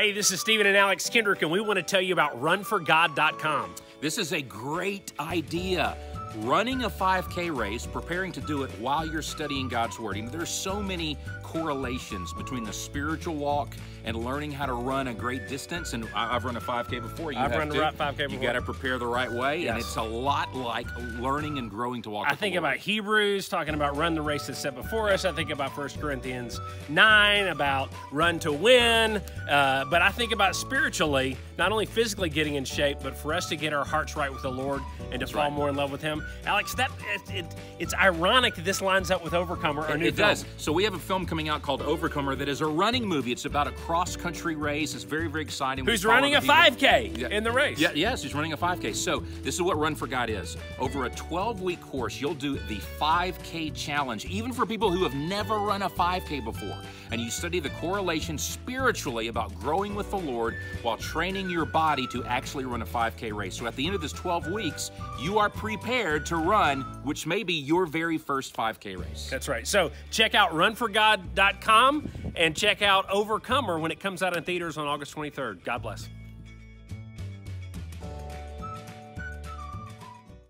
Hey, this is Stephen and Alex Kendrick, and we want to tell you about runforgod.com. This is a great idea. Running a 5K race, preparing to do it while you're studying God's Word. You know, there's so many correlations between the spiritual walk and learning how to run a great distance. And I- I've run a 5K before. You I've run the right 5K You got to prepare the right way, and it's a lot like learning and growing to walk. I think about Hebrews, talking about run the race that's set before us. I think about 1 Corinthians 9, about run to win. Uh, but I think about spiritually, not only physically getting in shape, but for us to get our hearts right with the Lord and to fall right. more in love with Him. Alex, that it, it, it's ironic that this lines up with Overcomer, our It, new it film. does. So we have a film coming out called Overcomer that is a running movie. It's about a cross country race. It's very very exciting. Who's running a 5K Yeah. in the race? Yeah, yes, he's running a 5K. So this is what Run for God is. Over a 12-week course, you'll do the 5K challenge, even for people who have never run a 5K before. And you study the correlation spiritually about growing with the Lord while training your body to actually run a 5K race. So at the end of this 12 weeks, you are prepared to run, which may be your very first 5K race. That's right. So check out runforgod.com and check out Overcomer when it comes out in theaters on August 23rd. God bless.